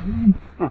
Mm-hmm.